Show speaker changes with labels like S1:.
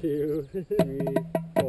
S1: Two, three, four.